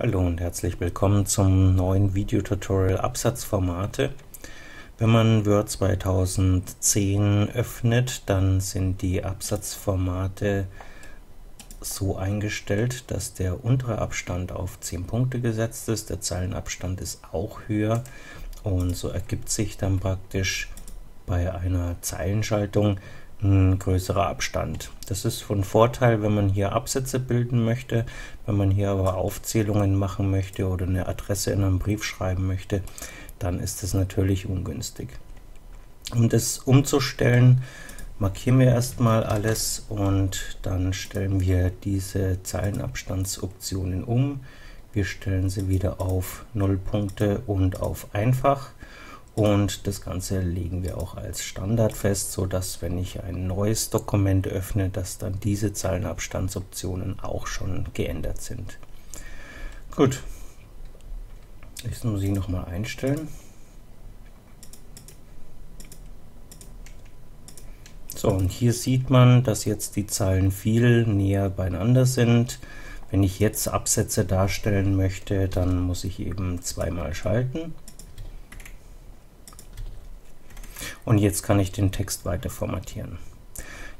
Hallo und herzlich willkommen zum neuen Videotutorial Absatzformate. Wenn man Word 2010 öffnet, dann sind die Absatzformate so eingestellt, dass der untere Abstand auf 10 Punkte gesetzt ist, der Zeilenabstand ist auch höher und so ergibt sich dann praktisch bei einer Zeilenschaltung ein größerer Abstand. Das ist von Vorteil, wenn man hier Absätze bilden möchte, wenn man hier aber Aufzählungen machen möchte oder eine Adresse in einem Brief schreiben möchte, dann ist das natürlich ungünstig. Um das umzustellen, markieren wir erstmal alles und dann stellen wir diese Zeilenabstandsoptionen um. Wir stellen sie wieder auf 0 Punkte und auf einfach und das Ganze legen wir auch als Standard fest, so dass wenn ich ein neues Dokument öffne, dass dann diese Zeilenabstandsoptionen auch schon geändert sind. Gut, jetzt muss ich noch mal einstellen. So, und hier sieht man, dass jetzt die Zeilen viel näher beieinander sind. Wenn ich jetzt Absätze darstellen möchte, dann muss ich eben zweimal schalten. Und jetzt kann ich den Text weiter formatieren.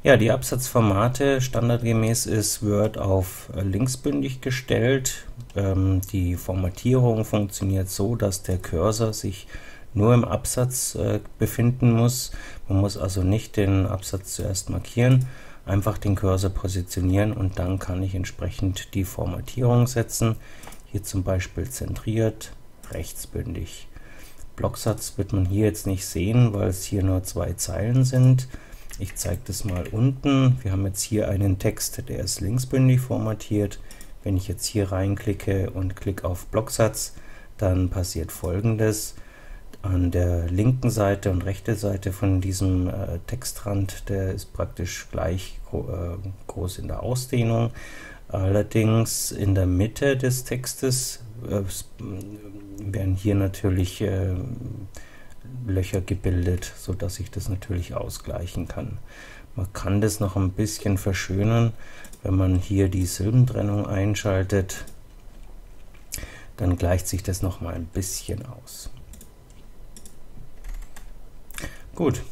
Ja, die Absatzformate standardgemäß ist Word auf äh, linksbündig gestellt. Ähm, die Formatierung funktioniert so, dass der Cursor sich nur im Absatz äh, befinden muss. Man muss also nicht den Absatz zuerst markieren, einfach den Cursor positionieren und dann kann ich entsprechend die Formatierung setzen. Hier zum Beispiel zentriert, rechtsbündig. Blocksatz wird man hier jetzt nicht sehen, weil es hier nur zwei Zeilen sind. Ich zeige das mal unten. Wir haben jetzt hier einen Text, der ist linksbündig formatiert. Wenn ich jetzt hier reinklicke und klicke auf Blocksatz, dann passiert folgendes. An der linken Seite und rechten Seite von diesem äh, Textrand, der ist praktisch gleich äh, groß in der Ausdehnung. Allerdings in der Mitte des Textes äh, werden hier natürlich äh, Löcher gebildet, so dass ich das natürlich ausgleichen kann. Man kann das noch ein bisschen verschönern, wenn man hier die Silbentrennung einschaltet, dann gleicht sich das noch mal ein bisschen aus. Gut,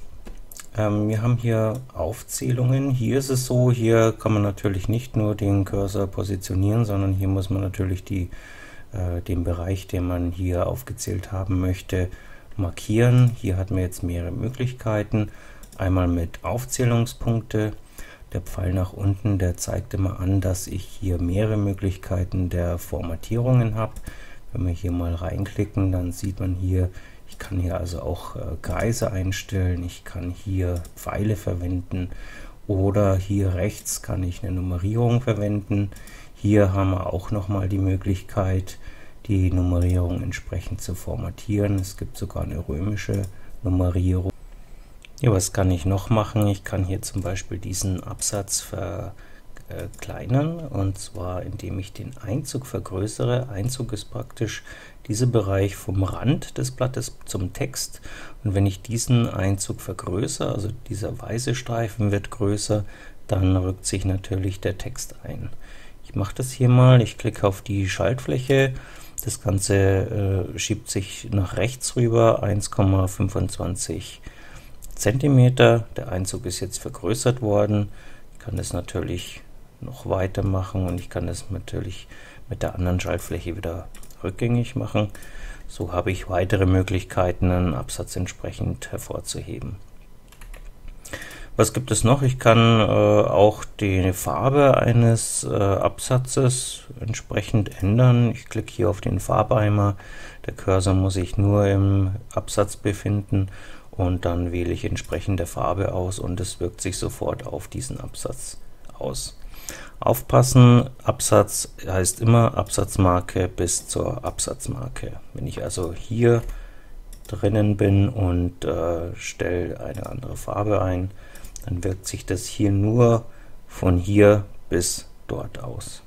ähm, wir haben hier Aufzählungen. Hier ist es so, hier kann man natürlich nicht nur den Cursor positionieren, sondern hier muss man natürlich die äh, den Bereich, den man hier aufgezählt haben möchte, markieren. Hier hat man jetzt mehrere Möglichkeiten. Einmal mit Aufzählungspunkte. Der Pfeil nach unten, der zeigt immer an, dass ich hier mehrere Möglichkeiten der Formatierungen habe. Wenn wir hier mal reinklicken, dann sieht man hier, ich kann hier also auch äh, Kreise einstellen, ich kann hier Pfeile verwenden oder hier rechts kann ich eine Nummerierung verwenden. Hier haben wir auch nochmal die Möglichkeit, die Nummerierung entsprechend zu formatieren. Es gibt sogar eine römische Nummerierung. Ja, was kann ich noch machen? Ich kann hier zum Beispiel diesen Absatz verkleinern und zwar indem ich den Einzug vergrößere. Einzug ist praktisch dieser Bereich vom Rand des Blattes zum Text und wenn ich diesen Einzug vergrößere, also dieser weiße Streifen wird größer, dann rückt sich natürlich der Text ein. Ich mache das hier mal, ich klicke auf die Schaltfläche, das Ganze äh, schiebt sich nach rechts rüber, 1,25 Zentimeter. Der Einzug ist jetzt vergrößert worden. Ich kann das natürlich noch weiter machen und ich kann das natürlich mit der anderen Schaltfläche wieder rückgängig machen. So habe ich weitere Möglichkeiten, einen Absatz entsprechend hervorzuheben. Was gibt es noch? Ich kann äh, auch die Farbe eines äh, Absatzes entsprechend ändern. Ich klicke hier auf den Farbeimer. Der Cursor muss sich nur im Absatz befinden und dann wähle ich entsprechende Farbe aus und es wirkt sich sofort auf diesen Absatz aus. Aufpassen, Absatz heißt immer Absatzmarke bis zur Absatzmarke. Wenn ich also hier drinnen bin und äh, stelle eine andere Farbe ein, dann wirkt sich das hier nur von hier bis dort aus.